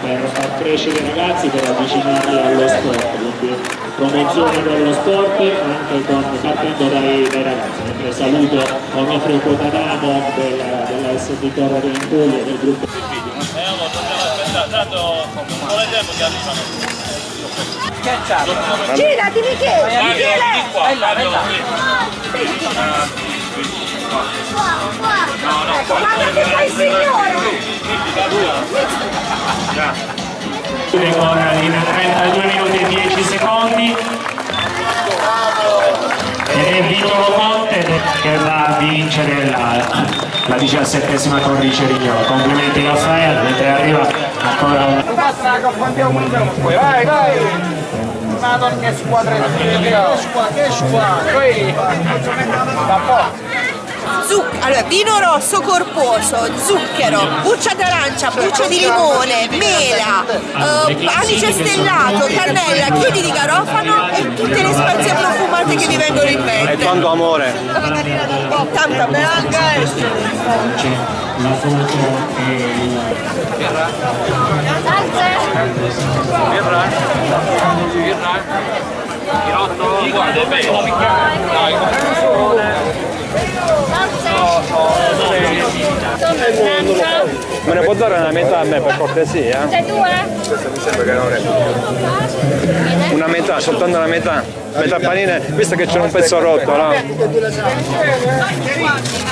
per far crescere i ragazzi, per avvicinarli allo sport, come zona dello sport anche con, partendo dai, dai ragazzi. Mentre saluto Onofre Cotadamo della, della SD Torre del Puglia del gruppo. Eh. Girati Michele! Michele! Ancora in 32 minuti e 10 secondi. Ed è Vitolo Conte che va a vincere la, la diciassettesima cornice Rignolo. Complimenti Raffaele, mentre arriva ancora un... Vai, vai! Madonna che squadra che squadra, che squadra! Zuc- allora, vino rosso corposo, zucchero, buccia d'arancia, buccia di limone, mela, eh, anice stellato, cannella, chiodi di garofano e tutte le spezie profumate che vi vengono in mente. Tanto amore! Tanta belanga e la foto e il... Guarda, è Me ne può dare una metà a me per cortesia? Sei due? Una metà, soltanto una metà. Metà panine, visto che c'è un pezzo rotto, no?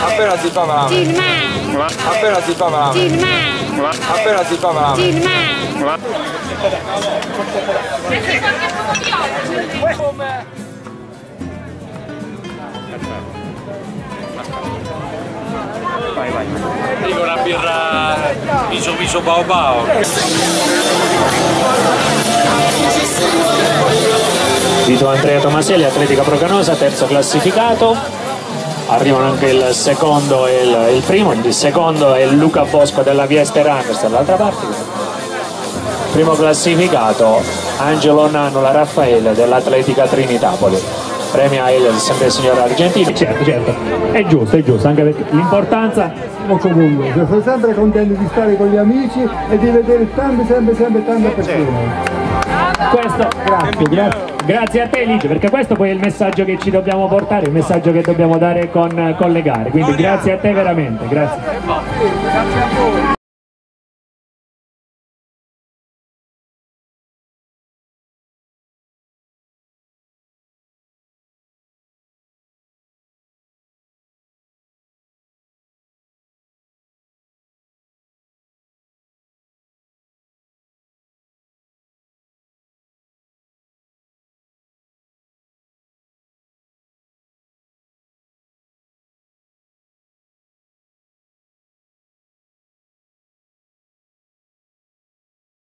Appena si fa la Tilman, Appena si fa la Tilman, Appena si fa la Tilman. Dico una birra viso viso bao bao. Vito Andrea Tomaselli, Atletica Procanosa, terzo classificato. Arrivano anche il secondo e il, il primo, il secondo è Luca Bosco della Vieste Rangers dall'altra parte. Primo classificato Angelo Nannola Raffaele dell'Atletica Trinitapoli. Premia il sempre signor Argentino. Certo, certo, è giusto, è giusto, anche perché l'importanza comune, sono sempre contento di stare con gli amici e di vedere tante, sempre, sempre tante persone. Questo, grazie, grazie, grazie a te Licio, perché questo poi è il messaggio che ci dobbiamo portare, il messaggio che dobbiamo dare con, con le gare, quindi grazie a te veramente, grazie.